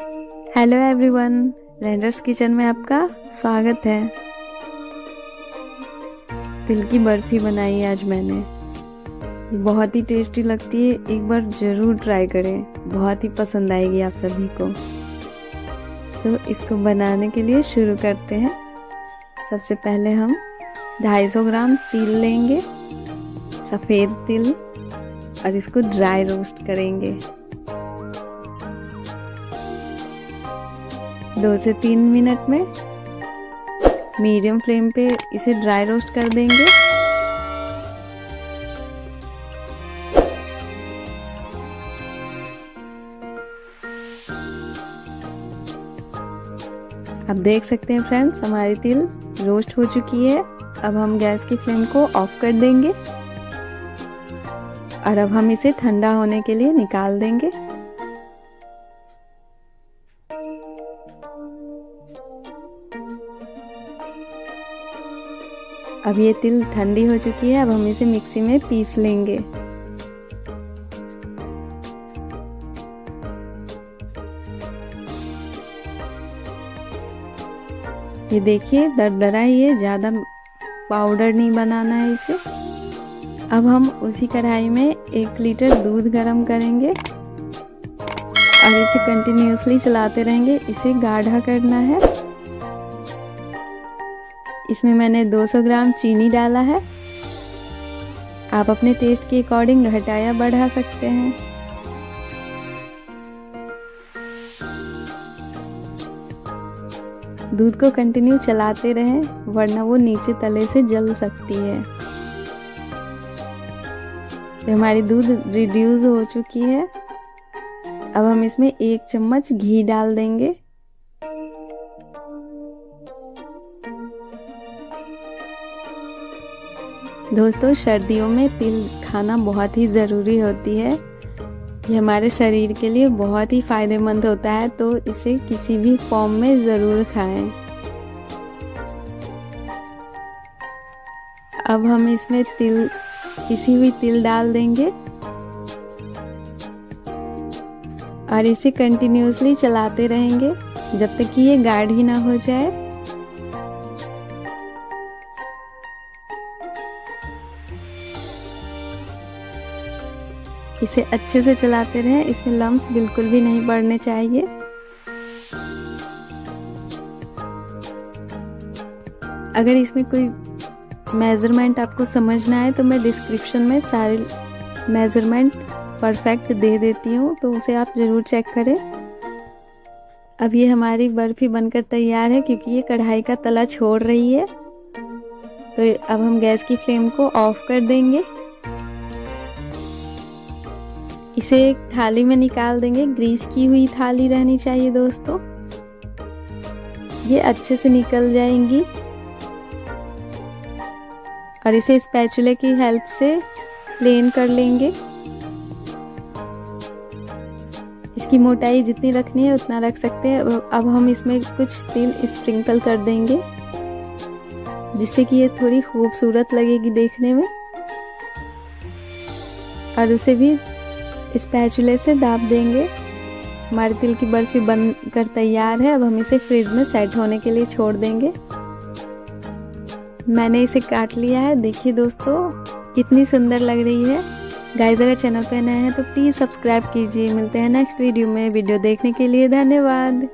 Hello everyone renders kitchen में आपका स्वागत है। तिल की बर्फ़ी बनाई है आज मैंने। बहुत ही टेस्टी लगती है, एक बार ज़रूर ट्राई करें। बहुत ही पसंद आएगी आप सभी को। तो इसको बनाने के लिए शुरू करते हैं। सबसे पहले हम 250 ग्राम तिल लेंगे, सफ़ेद तिल, और इसको ड्राई रोस्ट करेंगे। दो से तीन मिनट में मीडियम फ्लेम पे इसे ड्राई रोस्ट कर देंगे। आप देख सकते हैं फ्रेंड्स, हमारी तिल रोस्ट हो चुकी है। अब हम गैस की फ्लेम को ऑफ़ कर देंगे और अब हम इसे ठंडा होने के लिए निकाल देंगे। अब ये तिल ठंडी हो चुकी है, अब हम इसे मिक्सी में पीस लेंगे। ये देखिए दरदरा ही है ज़्यादा पाउडर नहीं बनाना है इसे। अब हम उसी कढ़ाई में एक लीटर दूध गरम करेंगे और इसे कंटिन्यूसली चलाते रहेंगे। इसे गाढ़ा करना है। इसमें मैंने 200 ग्राम चीनी डाला है। आप अपने टेस्ट के अकॉर्डिंग घटाया बढ़ा सकते हैं। दूध को कंटिन्यू चलाते रहें, वरना वो नीचे तले से जल सकती है। तो हमारी दूध रिड्यूस हो चुकी है। अब हम इसमें एक चम्मच घी डाल देंगे। दोस्तों, सर्दियों में तिल खाना बहुत ही ज़रूरी होती है। ये हमारे शरीर के लिए बहुत ही फ़ायदेमंद होता है तो इसे किसी भी फॉर्म में ज़रूर खाएँ। अब हम इसमें तिल पिसी हुई तिल डाल देंगे। और इसे कंटिन्यूसली चलाते रहेंगे, जब तक कि ये गाढ़ी ना हो जाए। इसे अच्छे से चलाते रहें। इसमें लम्स बिल्कुल भी नहीं बढ़ने चाहिए। अगर इसमें कोई मेज़रमेंट आपको समझना है तो मैं डिस्क्रिप्शन में सारे मेज़रमेंट परफेक्ट दे देती हूँ तो उसे आप ज़रूर चेक करें। अब ये हमारी बर्फ़ी बनकर तैयार है, क्योंकि ये कढ़ाई का तला छोड़ रही है। तो अब हम गैस की फ्लेम को ऑफ़ कर देंगे। इसे एक थाली में निकाल देंगे। ग्रीस की हुई थाली रहनी चाहिए दोस्तों। ये अच्छे से निकल जाएँगी। और इसे स्पैचुले की हेल्प से प्लेन कर लेंगे। इसकी मोटाई जितनी रखनी है उतना रख सकते हैं। अब हम इसमें कुछ तिल स्प्रिंकल कर देंगे, जिससे कि ये थोड़ी खूबसूरत लगेगी देखने में। और उसे भी स्पैचुले से दाब देंगे। हमारे तिल की बर्फ़ी बन कर तैयार है। अब हम इसे फ्रिज में सेट होने के लिए छोड़ देंगे। मैंने इसे काट लिया है। देखिए दोस्तों, कितनी सुंदर लग रही है। गाइज़ अगर चैनल पर नए हैं तो प्लीज़ सब्सक्राइब कीजिए। मिलते हैं नेक्स्ट वीडियो में। वीडियो देखने के लिए धन्यवाद।